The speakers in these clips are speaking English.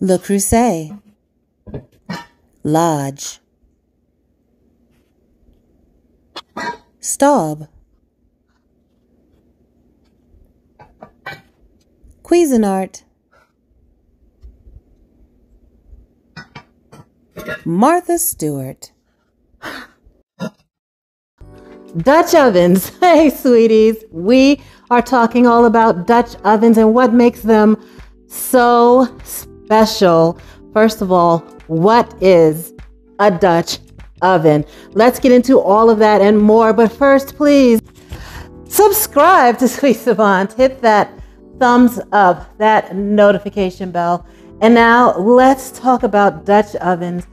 Le Creuset, Lodge, Staub, Cuisinart, Martha Stewart. Dutch ovens. Hey, sweeties. We are talking all about Dutch ovens and what makes them so special. First of all, what is a Dutch oven? Let's get into all of that and more. But first, please subscribe to Sweet Savant. Hit that thumbs up, that notification bell. And now let's talk about Dutch ovens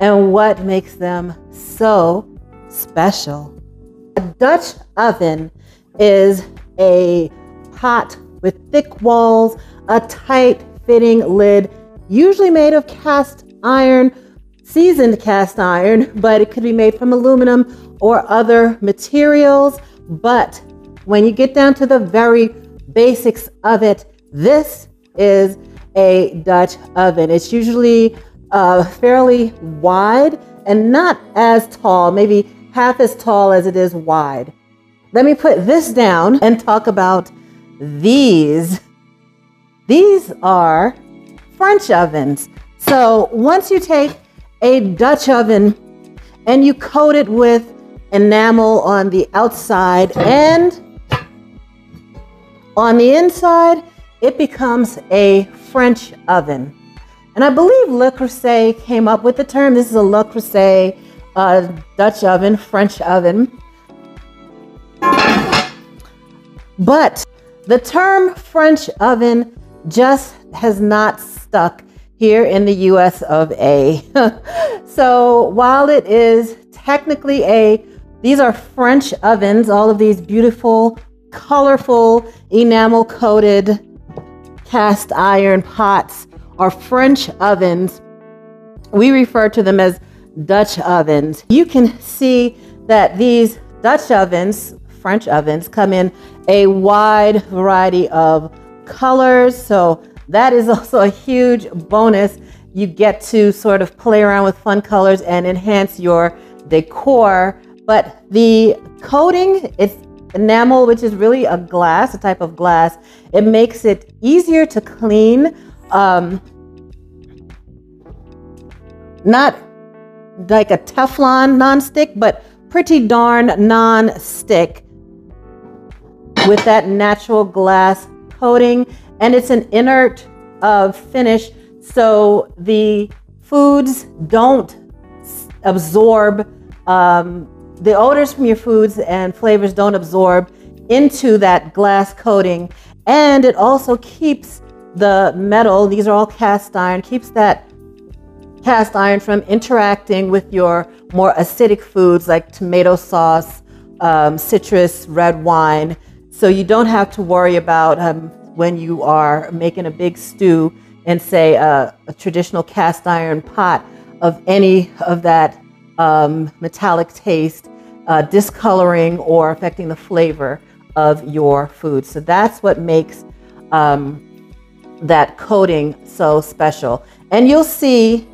and what makes them so special. A Dutch oven is a pot with thick walls, a tight fitting lid, usually made of cast iron, seasoned cast iron, but it could be made from aluminum or other materials. But when you get down to the very basics of it, this is a Dutch oven. It's usually uh, fairly wide and not as tall, maybe half as tall as it is wide. Let me put this down and talk about these. These are French ovens. So once you take a Dutch oven and you coat it with enamel on the outside and on the inside, it becomes a French oven. And I believe Le Creuset came up with the term. This is a Le Creuset uh, Dutch oven, French oven. But the term French oven just has not stuck here in the US of A. so while it is technically a, these are French ovens, all of these beautiful, colorful, enamel coated cast iron pots are French ovens. We refer to them as Dutch ovens. You can see that these Dutch ovens, French ovens, come in a wide variety of colors. So that is also a huge bonus. You get to sort of play around with fun colors and enhance your decor. But the coating, it's enamel, which is really a glass, a type of glass. It makes it easier to clean. Um, not like a Teflon non-stick, but pretty darn non-stick with that natural glass coating. And it's an inert uh, finish, so the foods don't absorb, um, the odors from your foods and flavors don't absorb into that glass coating. And it also keeps the metal, these are all cast iron, keeps that cast iron from interacting with your more acidic foods like tomato sauce, um, citrus, red wine. So you don't have to worry about um, when you are making a big stew and say a traditional cast iron pot of any of that um, metallic taste uh, discoloring or affecting the flavor of your food. So that's what makes um, that coating so special. And you'll see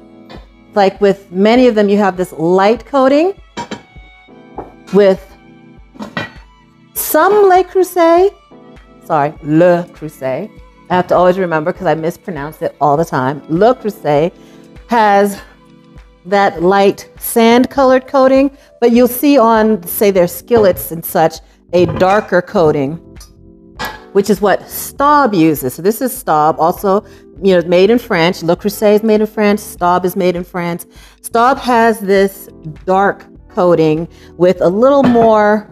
like with many of them, you have this light coating with some Le Creuset, sorry, Le Creuset. I have to always remember because I mispronounce it all the time. Le Creuset has that light sand colored coating, but you'll see on, say, their skillets and such, a darker coating which is what Staub uses. So this is Staub, also you know made in France. Le Creuset is made in France. Staub is made in France. Staub has this dark coating with a little more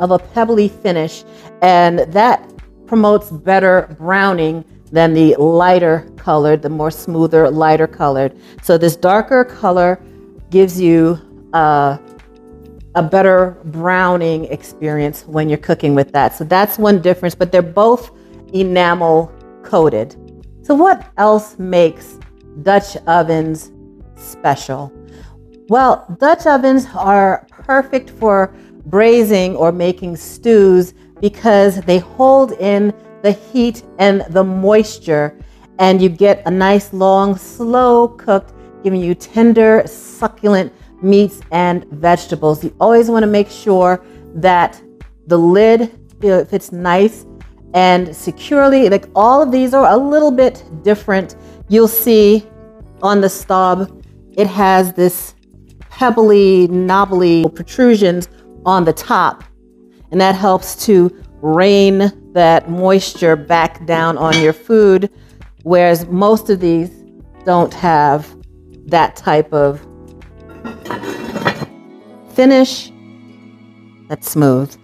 of a pebbly finish, and that promotes better browning than the lighter colored, the more smoother, lighter colored. So this darker color gives you uh, a better browning experience when you're cooking with that. So that's one difference, but they're both enamel coated. So, what else makes Dutch ovens special? Well, Dutch ovens are perfect for braising or making stews because they hold in the heat and the moisture and you get a nice, long, slow cooked, giving you tender, succulent meats and vegetables. You always want to make sure that the lid fits nice and securely. Like all of these are a little bit different. You'll see on the Staub, it has this pebbly, knobbly protrusions on the top, and that helps to rain that moisture back down on your food, whereas most of these don't have that type of finish that's smooth.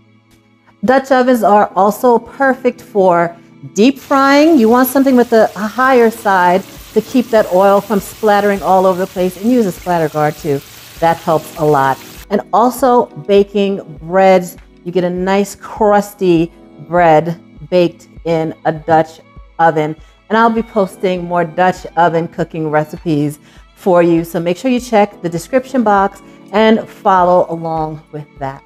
Dutch ovens are also perfect for deep frying. You want something with a, a higher side to keep that oil from splattering all over the place and use a splatter guard too. That helps a lot. And also baking breads. You get a nice crusty bread baked in a Dutch oven. And I'll be posting more Dutch oven cooking recipes for you. So make sure you check the description box and follow along with that.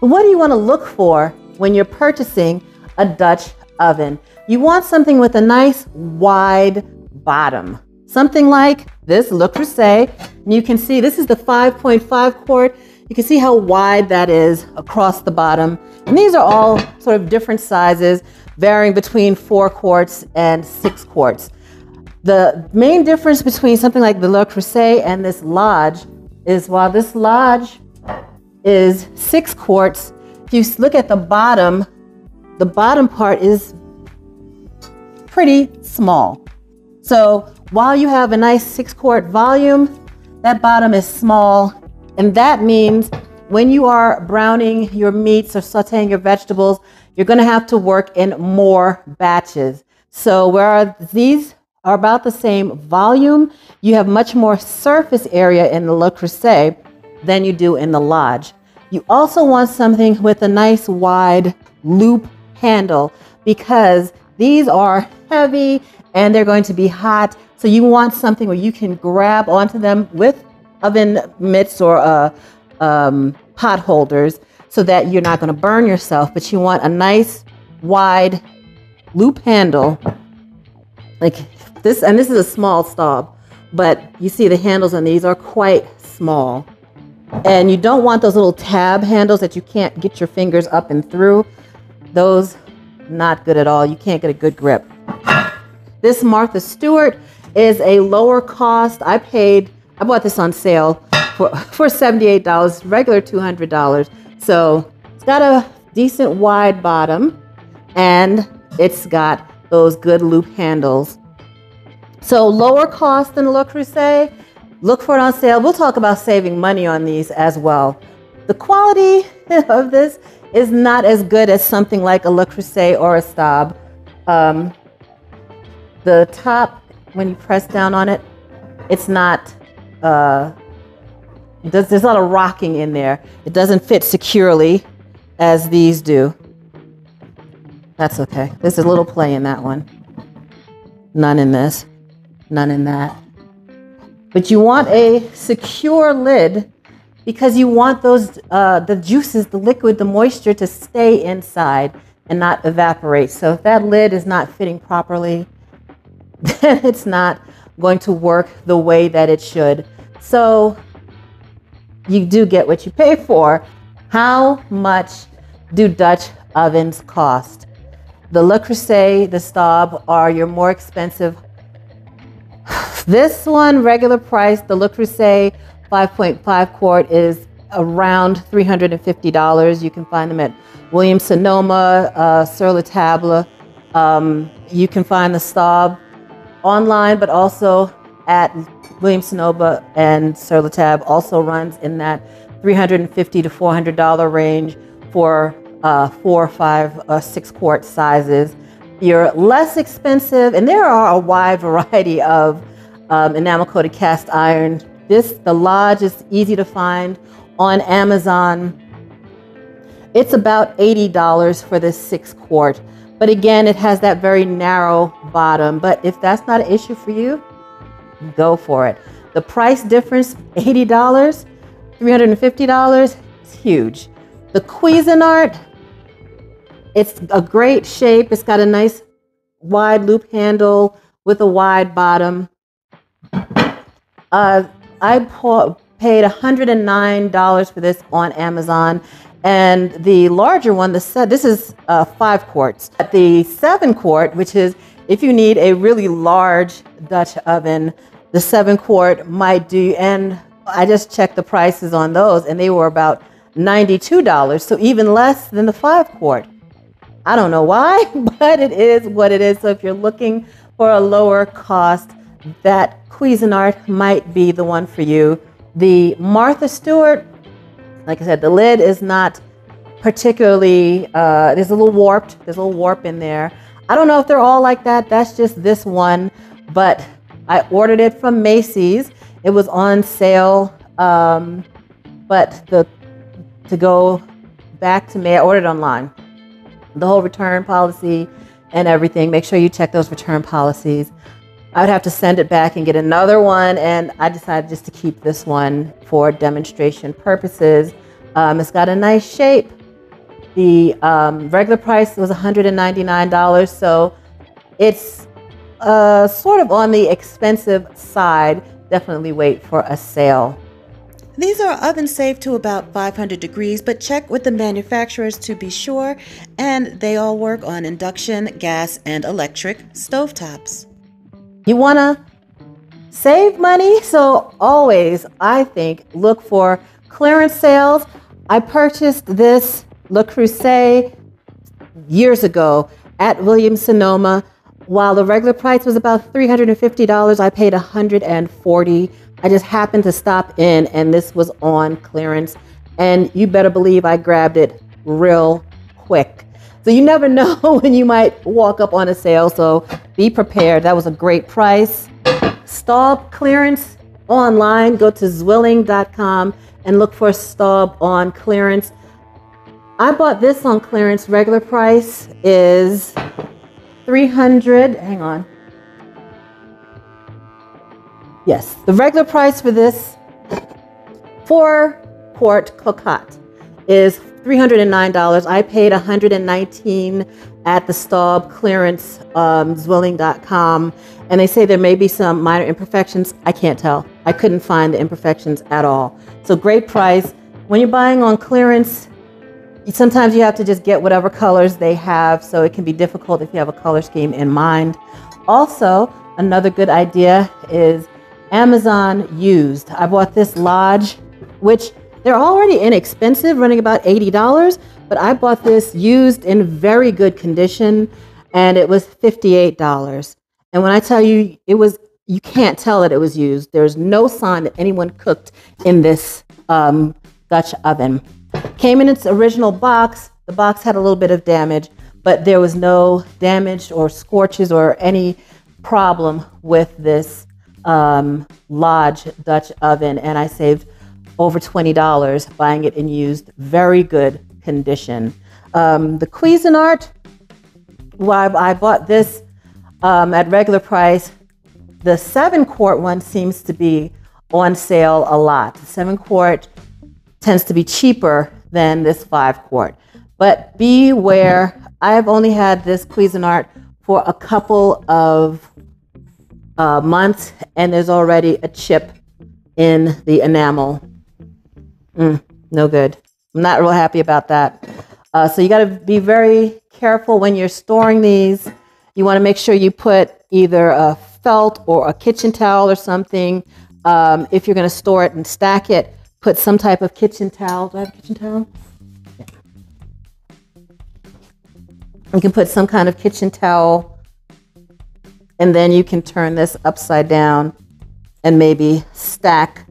What do you want to look for when you're purchasing a Dutch oven? You want something with a nice wide bottom. Something like this Le Creuset. And you can see this is the 5.5 quart. You can see how wide that is across the bottom. And these are all sort of different sizes, varying between four quarts and six quarts. The main difference between something like the Le Creuset and this Lodge is while this Lodge is six quarts, if you look at the bottom, the bottom part is pretty small. So while you have a nice six quart volume, that bottom is small. And that means when you are browning your meats or sauteing your vegetables, you're going to have to work in more batches. So where these are about the same volume, you have much more surface area in the Le Creuset than you do in the Lodge. You also want something with a nice wide loop handle because these are heavy and they're going to be hot. So you want something where you can grab onto them with oven mitts or uh, um, pot holders so that you're not going to burn yourself, but you want a nice wide loop handle like this, and this is a small Staub, but you see the handles on these are quite small. And you don't want those little tab handles that you can't get your fingers up and through. Those, not good at all. You can't get a good grip. This Martha Stewart is a lower cost. I paid, I bought this on sale for, for $78, regular $200. So it's got a decent wide bottom and it's got those good loop handles. So lower cost than a Le Creuset. Look for it on sale. We'll talk about saving money on these as well. The quality of this is not as good as something like a Le Creuset or a Staub. Um, the top, when you press down on it, it's not, uh, there's, there's a lot of rocking in there. It doesn't fit securely as these do. That's okay. There's a little play in that one. None in this, none in that. But you want a secure lid because you want those uh, the juices, the liquid, the moisture to stay inside and not evaporate. So if that lid is not fitting properly, then it's not going to work the way that it should. So you do get what you pay for. How much do Dutch ovens cost? The Le Creuset, the Staub are your more expensive this one, regular price, the Le Creuset 5.5 quart is around $350. You can find them at Williams Sonoma, uh, Sur La Table. Um, you can find the Staub online, but also at Williams Sonoma and Sur La Table also runs in that 350 to $400 range for uh, four or five, uh, six quart sizes. You're less expensive, and there are a wide variety of um, enamel coated cast iron. This, the Lodge, is easy to find on Amazon. It's about $80 for this six quart. But again, it has that very narrow bottom. But if that's not an issue for you, go for it. The price difference, $80, $350, is huge. The Cuisinart, it's a great shape. It's got a nice wide loop handle, with a wide bottom. Uh, I paid $109 for this on Amazon. And the larger one, the set, this is uh, five quarts. The seven quart, which is if you need a really large Dutch oven, the seven quart might do. And I just checked the prices on those, and they were about $92, so even less than the five quart. I don't know why, but it is what it is. So if you're looking for a lower cost, that Cuisinart might be the one for you. The Martha Stewart, like I said, the lid is not particularly, uh, there's a little warped, there's a little warp in there. I don't know if they're all like that. That's just this one, but I ordered it from Macy's. It was on sale, um, but the to go back to May, I ordered online. The whole return policy and everything. Make sure you check those return policies. I would have to send it back and get another one, and I decided just to keep this one for demonstration purposes. Um, it's got a nice shape. The um, regular price was $199, so it's uh, sort of on the expensive side. Definitely wait for a sale. These are oven safe to about 500 degrees, but check with the manufacturers to be sure, and they all work on induction, gas, and electric stovetops. You want to save money? So, always, I think, look for clearance sales. I purchased this Le Creuset years ago at Williams Sonoma. While the regular price was about $350, I paid 140. I just happened to stop in and this was on clearance. And you better believe I grabbed it real quick. So you never know when you might walk up on a sale. So be prepared. That was a great price. Staub clearance online. Go to zwilling.com and look for Staub on clearance. I bought this on clearance. Regular price is 300. Hang on. Yes, the regular price for this four quart cocotte is $309. I paid $119 at the Staub clearance, um, Zwilling.com. And they say there may be some minor imperfections. I can't tell. I couldn't find the imperfections at all. So great price. When you're buying on clearance, sometimes you have to just get whatever colors they have. So it can be difficult if you have a color scheme in mind. Also, another good idea is Amazon used. I bought this Lodge, which they're already inexpensive, running about $80, but I bought this used in very good condition and it was $58. And when I tell you it was, you can't tell that it was used. There's no sign that anyone cooked in this um, Dutch oven. Came in its original box. The box had a little bit of damage, but there was no damage or scorches or any problem with this um, Lodge Dutch oven. And I saved over $20 buying it in used, very good condition. Um, the Cuisinart, well, I, I bought this um, at regular price. The seven quart one seems to be on sale a lot. The seven quart tends to be cheaper than this five quart. But beware, I've only had this Cuisinart for a couple of uh, months and there's already a chip in the enamel Mm, no good. I'm not real happy about that. Uh, so you got to be very careful when you're storing these. You want to make sure you put either a felt or a kitchen towel or something. Um, if you're going to store it and stack it, put some type of kitchen towel. Do I have a kitchen towel? You can put some kind of kitchen towel, and then you can turn this upside down and maybe stack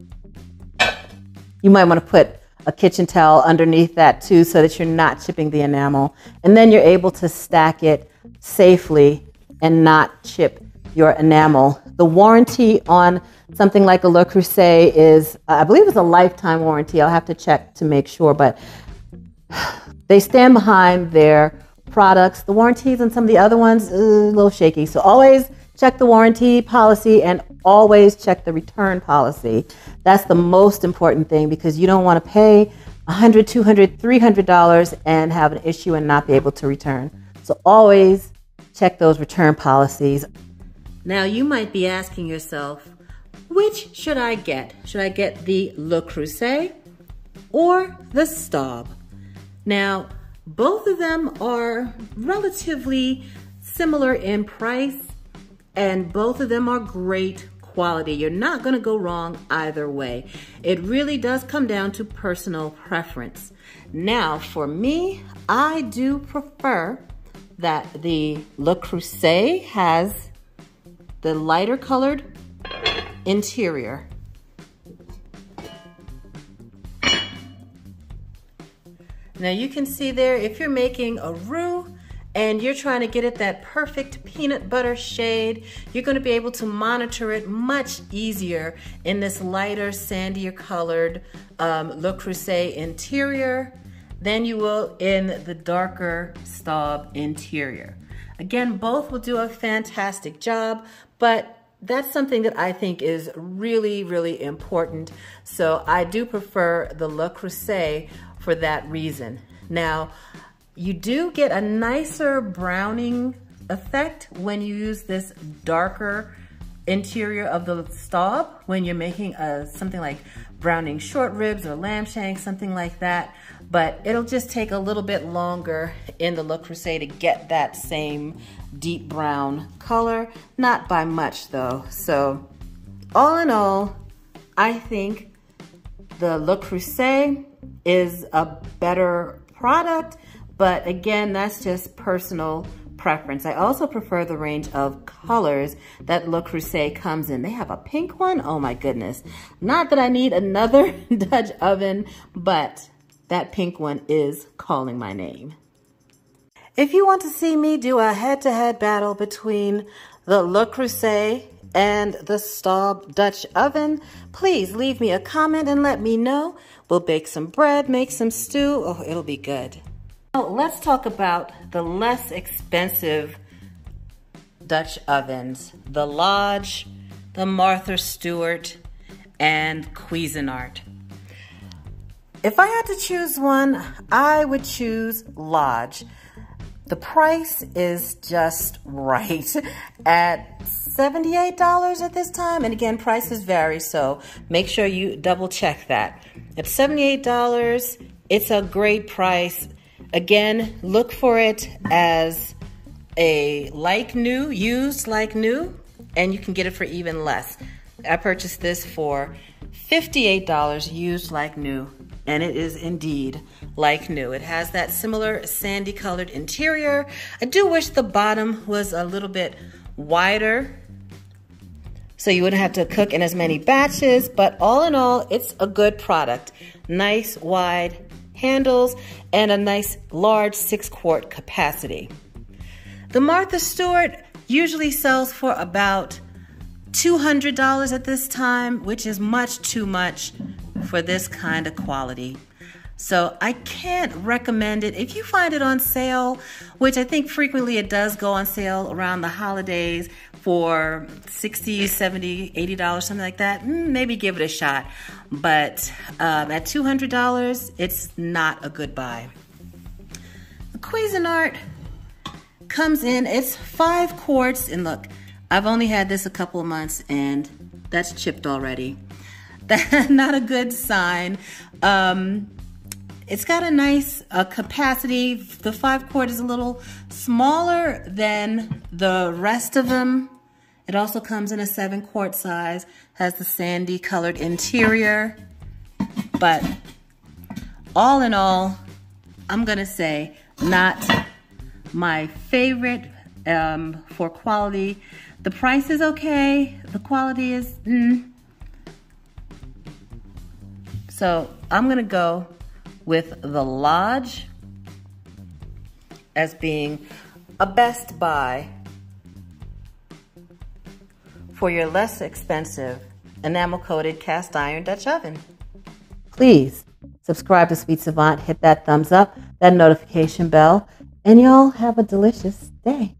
you might want to put a kitchen towel underneath that too so that you're not chipping the enamel. And then you're able to stack it safely and not chip your enamel. The warranty on something like a Le Creuset is, I believe it's a lifetime warranty. I'll have to check to make sure, but they stand behind their products. The warranties on some of the other ones, eh, a little shaky. So always check the warranty policy and always check the return policy. That's the most important thing because you don't want to pay $100, $200, $300 and have an issue and not be able to return. So always check those return policies. Now you might be asking yourself, which should I get? Should I get the Le Creuset or the Staub? Now, both of them are relatively similar in price and both of them are great quality. You're not gonna go wrong either way. It really does come down to personal preference. Now, for me, I do prefer that the Le Creuset has the lighter colored interior. Now you can see there, if you're making a roux and you're trying to get it that perfect peanut butter shade, you're gonna be able to monitor it much easier in this lighter, sandier colored um, Le Creuset interior than you will in the darker Staub interior. Again, both will do a fantastic job, but that's something that I think is really, really important. So I do prefer the Le Creuset for that reason. Now, you do get a nicer browning effect when you use this darker interior of the Staub when you're making a, something like browning short ribs or lamb shanks, something like that. But it'll just take a little bit longer in the Le Creuset to get that same deep brown color. Not by much though. So all in all, I think the Le Creuset is a better product, but again, that's just personal preference. I also prefer the range of colors that Le Creuset comes in. They have a pink one. Oh my goodness. Not that I need another Dutch oven, but that pink one is calling my name. If you want to see me do a head-to-head -head battle between the Le Creuset and the Staub Dutch oven, please leave me a comment and let me know. We'll bake some bread, make some stew. Oh, it'll be good. Let's talk about the less expensive Dutch ovens. The Lodge, the Martha Stewart, and Cuisinart. If I had to choose one, I would choose Lodge. The price is just right at $78 at this time. And again, prices vary, so make sure you double check that. At $78, it's a great price. Again, look for it as a like new, used like new, and you can get it for even less. I purchased this for $58 used like new and it is indeed like new. It has that similar sandy colored interior. I do wish the bottom was a little bit wider so you wouldn't have to cook in as many batches, but all in all, it's a good product. Nice wide handles and a nice large six quart capacity. The Martha Stewart usually sells for about $200 at this time, which is much too much for this kind of quality. So I can't recommend it. If you find it on sale, which I think frequently it does go on sale around the holidays for 60, 70, 80 dollars, something like that, mm, maybe give it a shot. But um, at $200, it's not a good buy. The Cuisinart comes in, it's five quarts, and look, I've only had this a couple of months and that's chipped already. Not a good sign. Um, it's got a nice uh, capacity. The five quart is a little smaller than the rest of them. It also comes in a seven quart size, has the sandy colored interior. But all in all, I'm gonna say not my favorite um, for quality. The price is okay, the quality is, mm, so I'm gonna go with the Lodge as being a best buy for your less expensive enamel coated cast iron Dutch oven. Please subscribe to Sweet Savant, hit that thumbs up, that notification bell, and y'all have a delicious day.